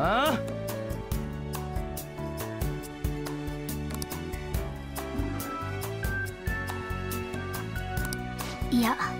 あいや。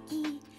好き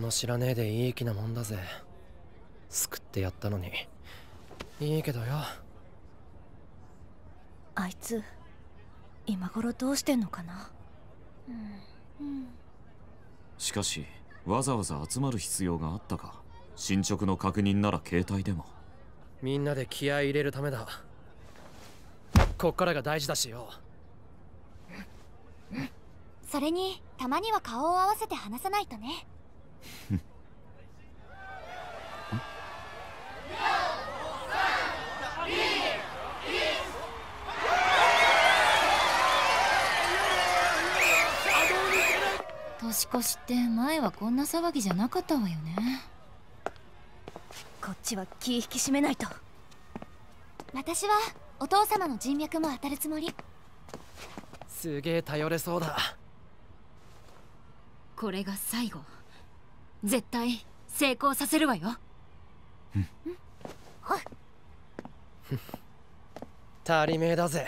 何も知らねえでいい気なもんだぜ。救ってやったのに。いいけどよ。あいつ今頃どうしてんのかな？しかしわざわざ集まる必要があったか？進捗の確認なら携帯でも。みんなで気合い入れるためだ。こっからが大事だしよ。それにたまには顔を合わせて話さないとね年越しって前はこんな騒ぎじゃなかったわよね。こっちは気引き締めないと。私はお父様の人脈も当たるつもり。すげえ頼れそうだ。これが最後絶対成功させるわよ。足りめえだぜ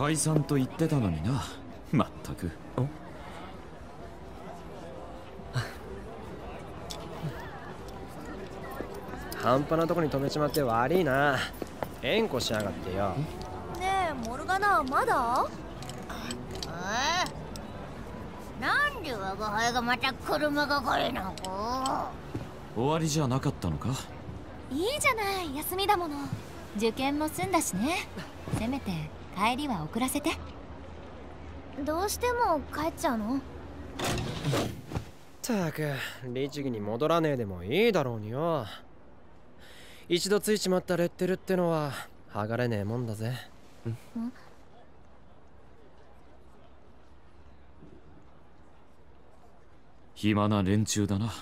解散と言ってたのにな。まったく。半端なとこに止めちまって悪いな。縁こしやがってよ。ねえモルガナまだ？なんで我が輩がまた車係なの終わりじゃなかったのか？いいじゃない休みだもの。受験も済んだしね。せめて帰りは遅らせて。どうしても帰っちゃうの？ったく律儀に戻らねえでもいいだろうによ。一度ついちまったレッテルってのは剥がれねえもんだぜ。暇な連中だな。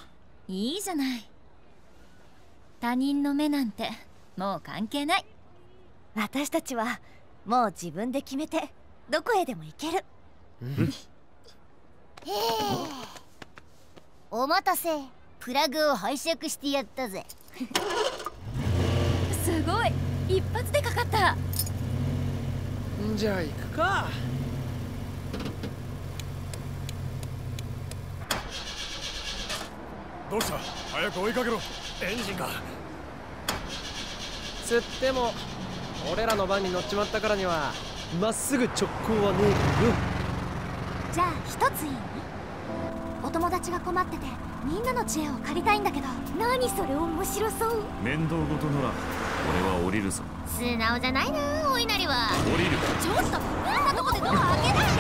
いいじゃない。他人の目なんてもう関係ない。私たちはもう自分で決めてどこへでも行ける。お待たせ。プラグを拝借してやったぜ。すごい。一発でかかった。じゃあ行くか。どうした？早く追いかけろ。エンジンがつっても俺らの番に乗っちまったからにはまっすぐ直行はねえよ。じゃあ一ついいお友達が困っててみんなの知恵を借りたいんだけど何それ面白そう。面倒ごとなら俺は降りるぞ。素直じゃないなお稲荷は。降りる。ちょっとこんなとこでドア開けないで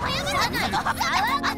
早めろ早めろ。騒ぐな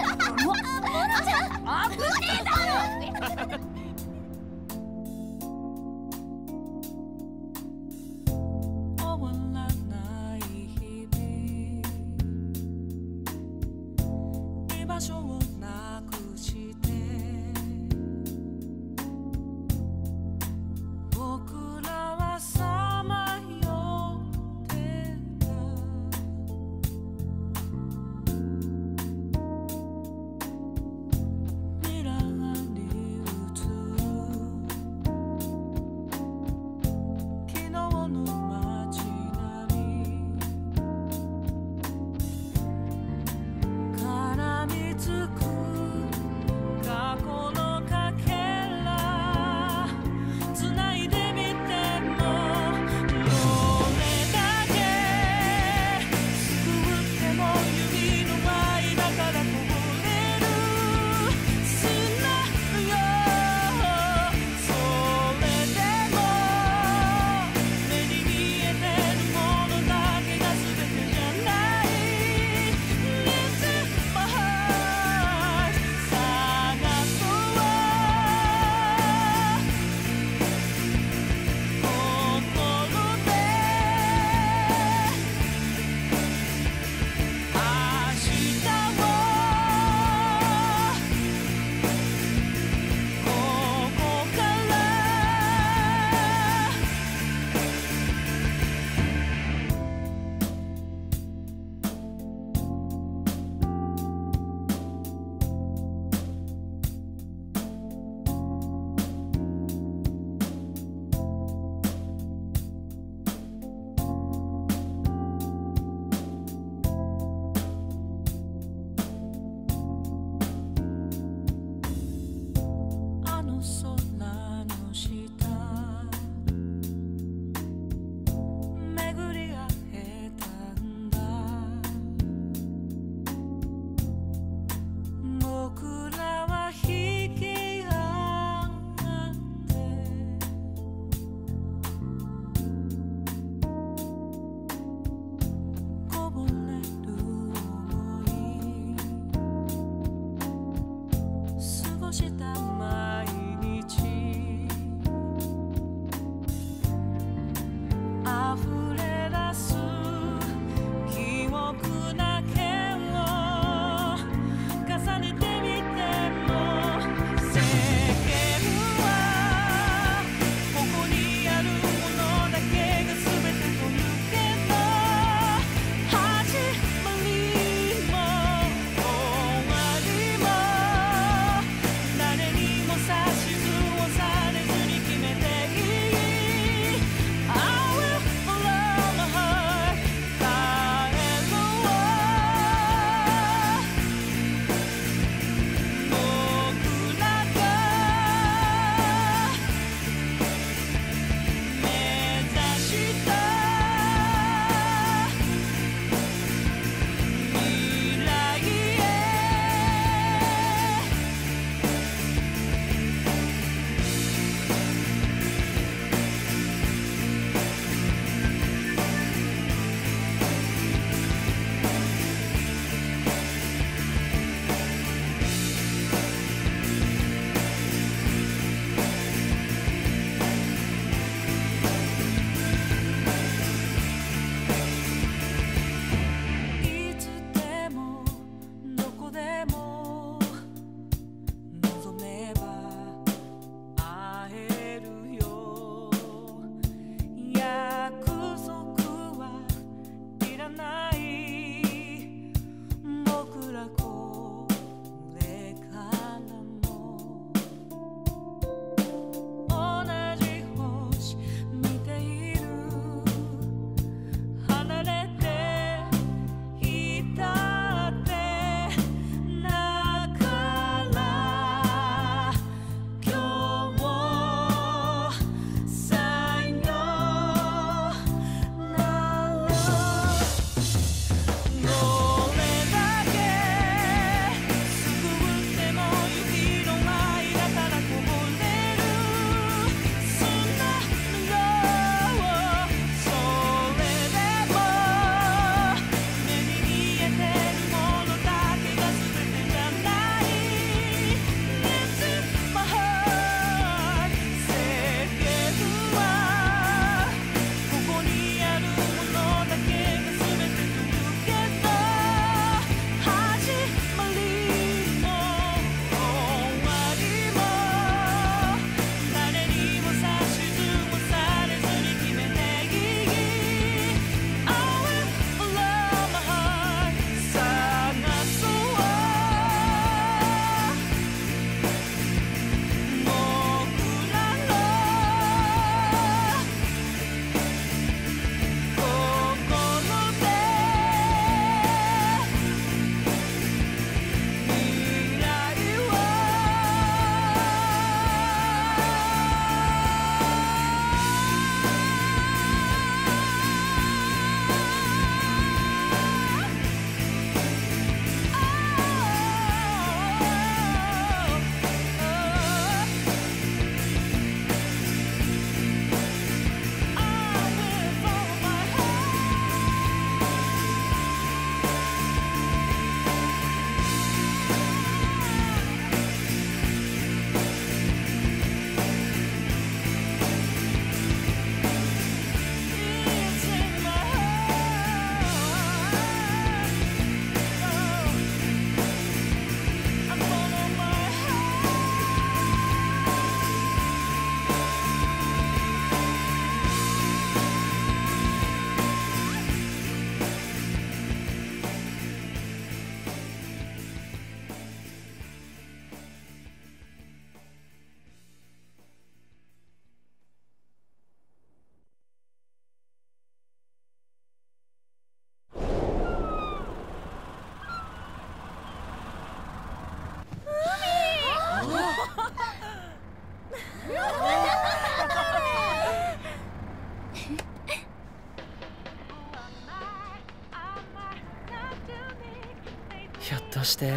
して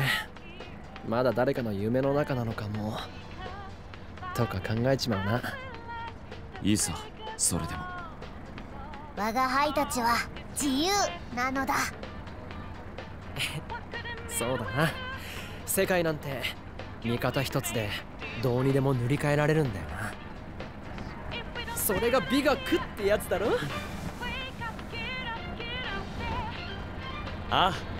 まだ誰かの夢の中なのかもとか考えちまうな。いいさそれでも。我が輩たちは自由なのだ。そうだな。世界なんて味方一つでどうにでも塗り替えられるんだよな。それが美学ってやつだろ？ああ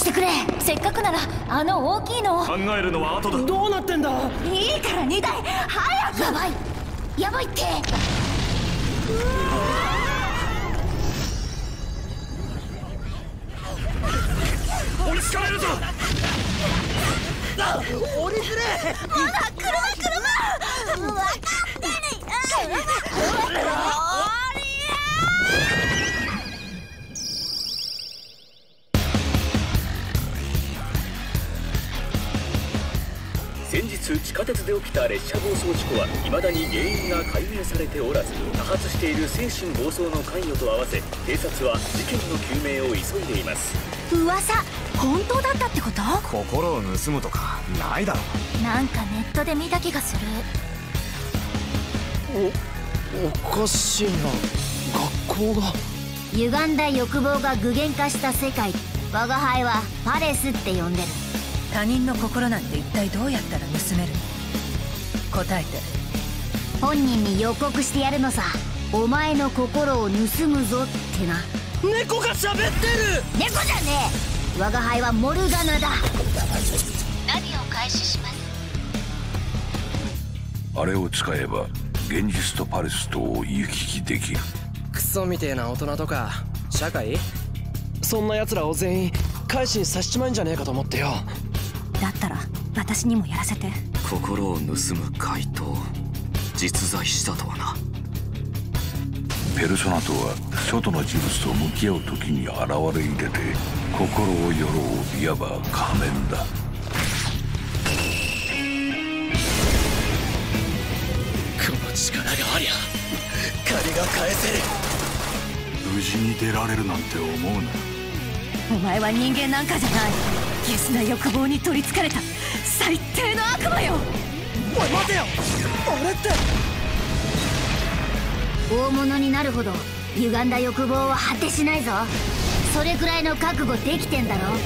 してくれ。せっかくならあの大きいのを。考えるのは後だ。どうなってんだ？いいから2台早く。やばい。やばいって。追いつかれるぞ！降りづれ分かってる。先日地下鉄で起きた列車暴走事故は未だに原因が解明されておらず多発している精神暴走の関与と合わせ警察は事件の究明を急いでいます。噂本当だったってこと？心を盗むとかないだろ。なんかネットで見た気がする。おかしいな。学校が。歪んだ欲望が具現化した世界。我が輩はパレスって呼んでる他人の心なんて一体どうやったら盗める？の答えて。本人に予告してやるのさ。お前の心を盗むぞってな。猫が喋ってる！猫じゃねえ！我が輩はモルガナだ。何を開始します？あれを使えば現実とパレスとを行き来できる。クソみてえな大人とか社会？そんな奴らを全員改心させちまうんじゃねえかと思ってよだったら私にもやらせて。心を盗む怪盗。実在したとはな。ペルソナとは外の事物と向き合う時に現れ入れて心をよろういわば仮面だ。この力がありゃ借りが返せる。無事に出られるなんて思うな。お前は人間なんかじゃないゲスな欲望に取りつかれた。最低の悪魔よ。おい待てよ。俺って。大物になるほど歪んだ欲望は果てしないぞ。それくらいの覚悟できてんだろ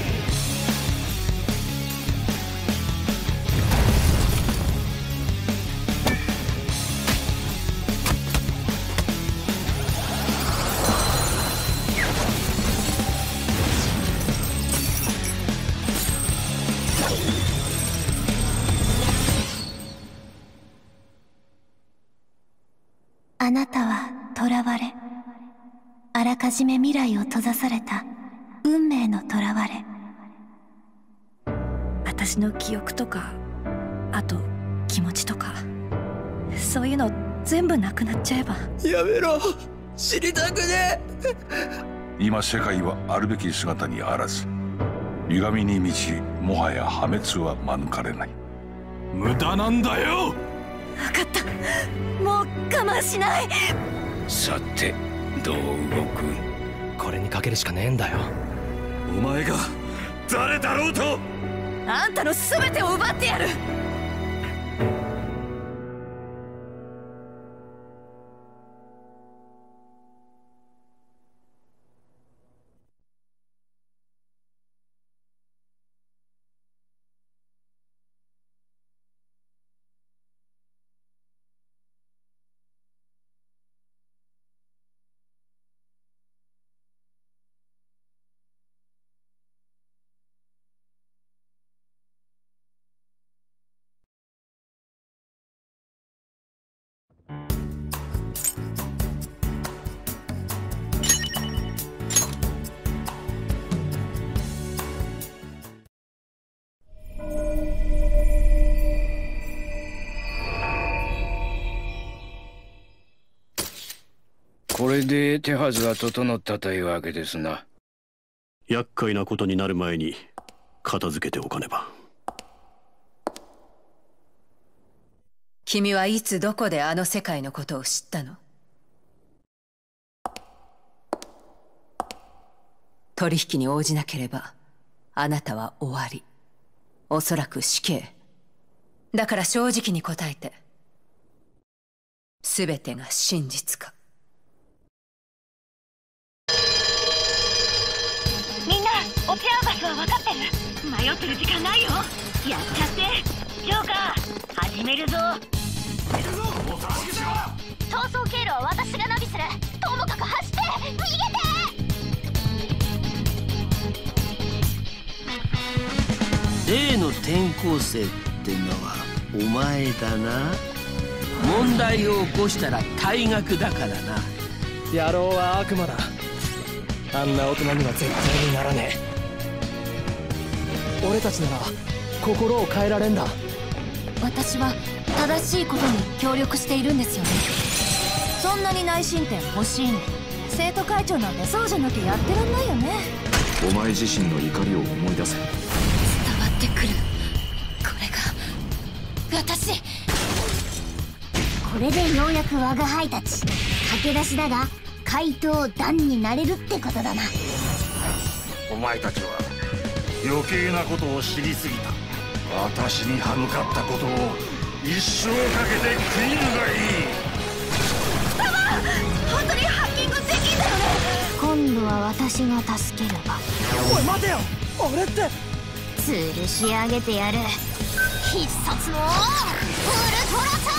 なたは囚われあらかじめ未来を閉ざされた運命の囚われ。私の記憶とかあと気持ちとかそういうの全部なくなっちゃえば。やめろ。知りたくね今世界はあるべき姿にあらず歪みに満ちもはや破滅は免れない。無駄なんだよ分かった。もう我慢しない。さてどう動く？これにかけるしかねえんだよ。お前が誰だろうと？あんたの全てを奪ってやるれで手はずは整ったというわけですな。厄介なことになる前に片付けておかねば。君はいつどこであの世界のことを知ったの？取引に応じなければあなたは終わり。おそらく死刑。だから正直に答えて全てが真実かは分かってる。迷ってる時間ないよ。やっちゃって。ジョーカー始めるぞ。逃走経路は私がナビする。ともかく走って。逃げて。例の転校生ってのはお前だな。問題を起こしたら退学だからな。野郎は悪魔だ。あんな大人には絶対にならねえ俺たちなら心を変えられんだ。私は正しいことに協力しているんですよね。そんなに内申点欲しいの。生徒会長なんてそうじゃなきゃやってらんないよね。お前自身の怒りを思い出せ。伝わってくる。これが私。これでようやく我が輩たち駆け出しだが怪盗団になれるってことだな。お前たちは余計なことを知りすぎた。私に歯向かったことを一生かけて食いぬがいい。貴様本当にハッキングできんだよね。今度は私が助けるわ。おい待てよ俺って。吊るし上げてやる。必殺のウルトラタ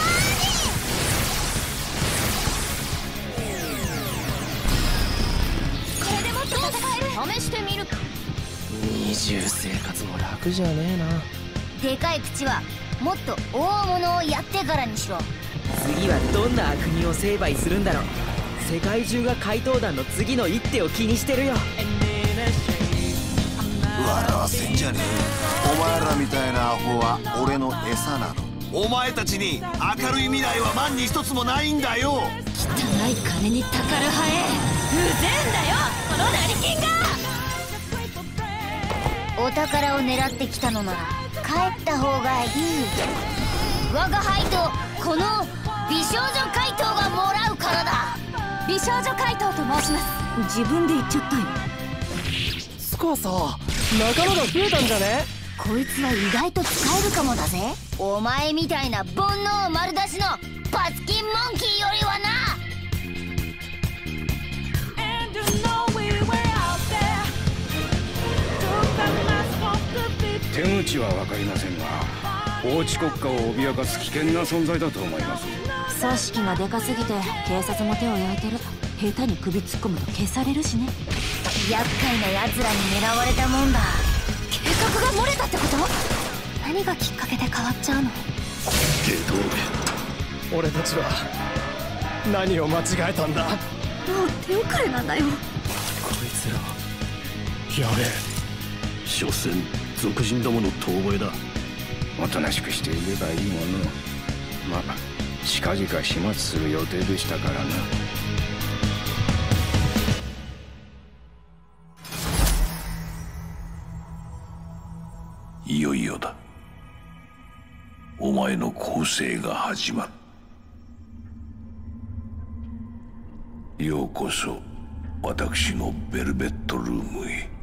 これでもっと戦える。試してみる二重生活も楽じゃねえな。でかい口はもっと大物をやってからにしろ。次はどんな悪人を成敗するんだろう。世界中が怪盗団の次の一手を気にしてるよ。笑わせんじゃねえ。お前らみたいなアホは俺の餌なの。お前たちに明るい未来は万に一つもないんだよ。汚い金にたかるハエうぜえんだよこの成金がお宝を狙ってきたのなら帰った方がいい。我が輩とこの美少女怪盗がもらうからだ。美少女怪盗と申します。自分で言っちゃったよ。スコアさ仲間が増えたんじゃね？こいつは意外と使えるかもだぜ。お前みたいな煩悩丸出しのパツキンモンキーよりはな手口は分かりませんが法治国家を脅かす危険な存在だと思います。組織がでかすぎて警察も手を焼いてる。下手に首突っ込むと消されるしね。厄介な奴らに狙われたもんだ。計画が漏れたってこと？何がきっかけで変わっちゃうの？俺たちは何を間違えたんだ？もう手遅れなんだよ。こいつらやべえ。所詮俗人どもの遠吠えだ。おとなしくしていればいいもの。まあ近々始末する予定でしたからな。いよいよだ。お前の構成が始まる。ようこそ私のベルベットルームへ